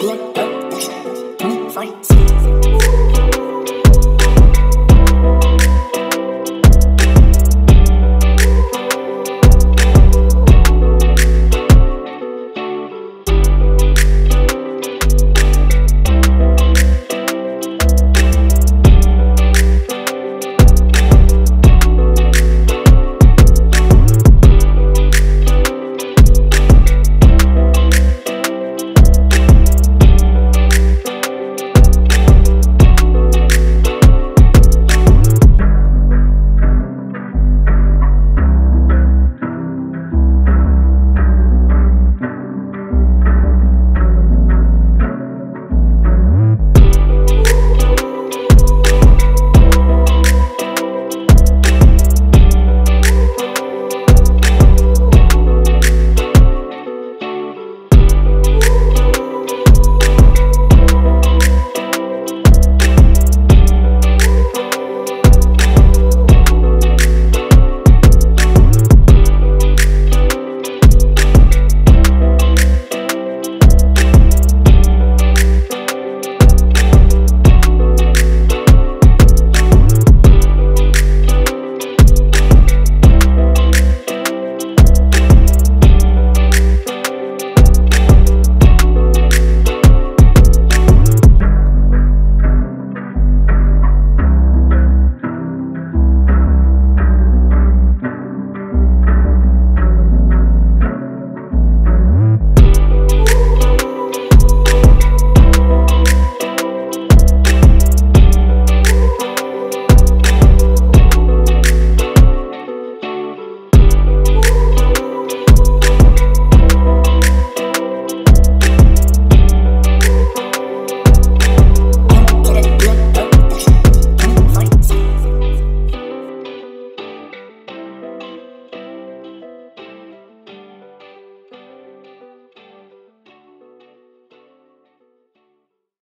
Look